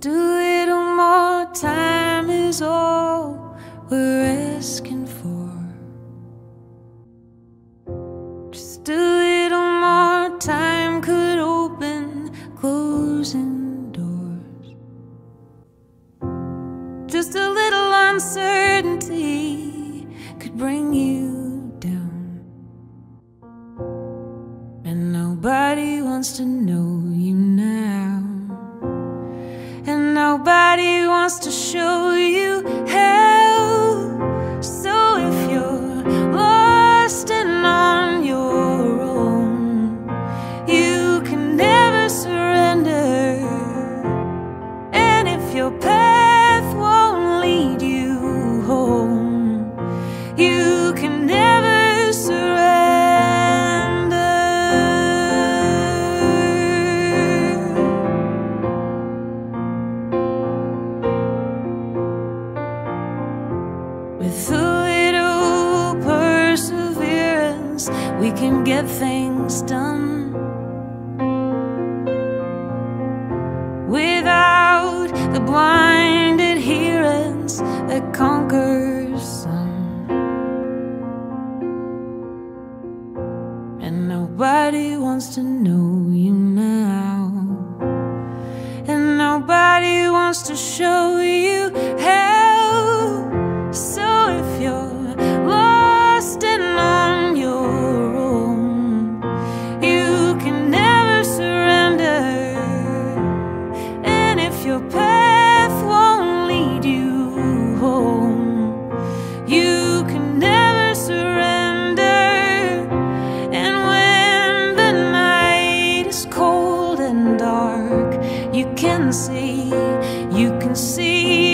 Just a little more time is all we're asking for. Just a little more time could open closing doors. Just a little uncertainty show With a little perseverance, we can get things done. Without the blind adherence that conquers some. And nobody wants to know you now. And nobody wants to show you can see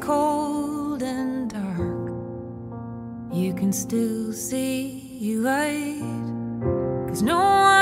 cold and dark, you can still see you light. Cause no